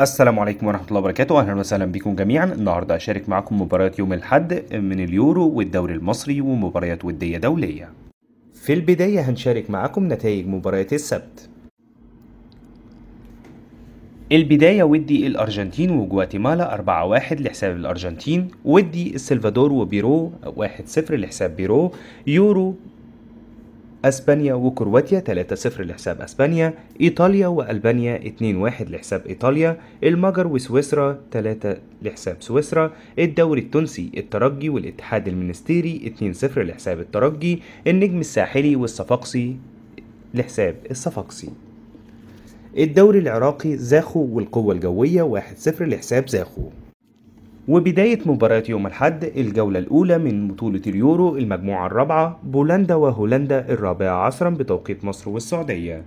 السلام عليكم ورحمة الله وبركاته. أهلا وسهلا بكم جميعا. النهاردة هشارك معكم مباريات يوم الأحد من اليورو والدوري المصري ومباريات ودية دولية. في البداية هنشارك معكم نتائج مباريات السبت. البداية ودي الأرجنتين وجواتيمالا 4-1 لحساب الأرجنتين ودي السلفادور وبيرو 1-0 لحساب بيرو يورو أسبانيا وكرواتيا 3-0 لحساب أسبانيا إيطاليا وألبانيا 2-1 لحساب إيطاليا المجر وسويسرا 3 لحساب سويسرا الدوري التونسي الترجي والاتحاد المنستيري 2-0 لحساب الترجي النجم الساحلي والصفاقسي لحساب الصفاقسي. الدوري العراقي زاخو والقوة الجوية 1-0 لحساب زاخو. وبداية مباراة يوم الحد الجولة الأولى من بطولة اليورو المجموعة الرابعة بولندا وهولندا الرابعة عصرا بتوقيت مصر والسعودية.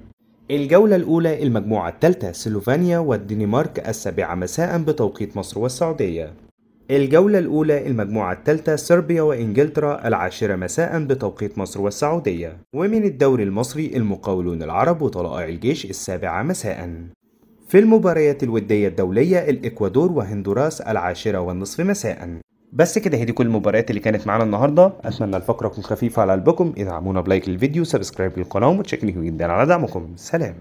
الجولة الأولى المجموعة الثالثة سلوفانيا والدنمارك السابعة مساء بتوقيت مصر والسعودية. الجولة الأولى المجموعة الثالثة صربيا وإنجلترا العاشرة مساء بتوقيت مصر والسعودية. ومن الدوري المصري المقاولون العرب وطلائع الجيش السابعة مساء. في المباريات الودية الدولية الإكوادور وهندوراس العاشرة والنصف مساء. بس كده هي دي كل المباريات اللي كانت معانا النهارده. اتمنى الفقرة تكون خفيفه على قلبكم ادعمونا ب like للفيديو subscribe للقناة ومتشكرين جدا على دعمكم. سلام.